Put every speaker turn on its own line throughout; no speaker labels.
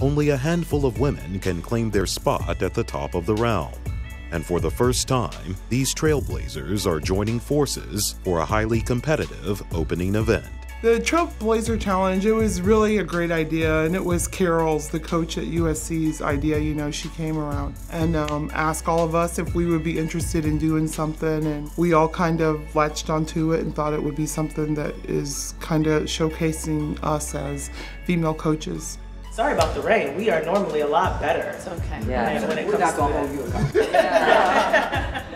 only a handful of women can claim their spot at the top of the realm. And for the first time, these trailblazers are joining forces for a highly competitive opening event.
The Trailblazer Challenge, it was really a great idea, and it was Caryl's, the coach at USC's idea. You know, she came around and um, asked all of us if we would be interested in doing something, and we all kind of latched onto it and thought it would be something that is kind of showcasing us as female coaches.
Sorry about the rain. We are normally a lot better.
It's okay.
Yeah, when it
We're
comes
not gonna hold you
that.
accountable.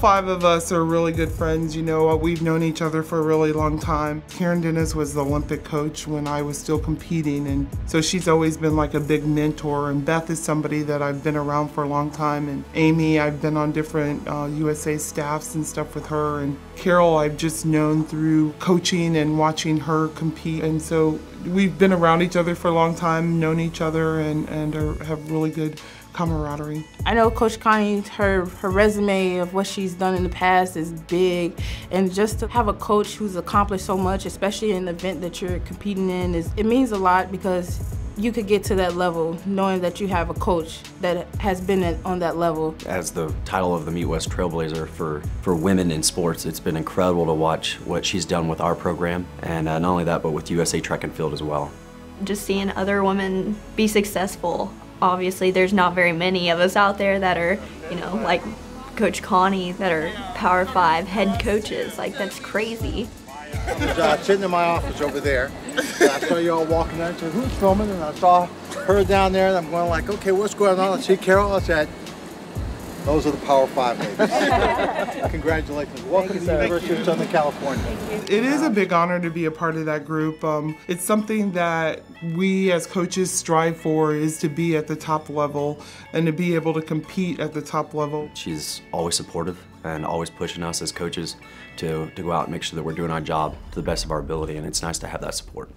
Five of us are really good friends. You know, we've known each other for a really long time. Karen Dennis was the Olympic coach when I was still competing, and so she's always been like a big mentor. And Beth is somebody that I've been around for a long time. And Amy, I've been on different uh, USA staffs and stuff with her. And Caryl, I've just known through coaching and watching her compete. And so we've been around each other for a long time, known each other, and, and are, have really good camaraderie.
I know Coach Connie, her, her resume of what she's done in the past is big. And just to have a coach who's accomplished so much, especially in the event that you're competing in, is it means a lot because you could get to that level knowing that you have a coach that has been at, on that level.
As the title of the Meet West Trailblazer for, for women in sports, it's been incredible to watch what she's done with our program. And uh, not only that, but with USA Track and Field as well.
Just seeing other women be successful obviously there's not very many of us out there that are, you know, like Coach Connie that are Power 5 head coaches. Like, that's crazy.
I was uh, sitting in my office over there, I saw you all walking down. I said, who's filming? And I saw her down there, and I'm going like, okay, what's going on? I see Caryl. I said, those are the Power Five ladies. Congratulations. Welcome to the University of Southern California.
It is a big honor to be a part of that group. Um, it's something that we as coaches strive for is to be at the top level and to be able to compete at the top level.
She's always supportive and always pushing us as coaches to, to go out and make sure that we're doing our job to the best of our ability, and it's nice to have that support.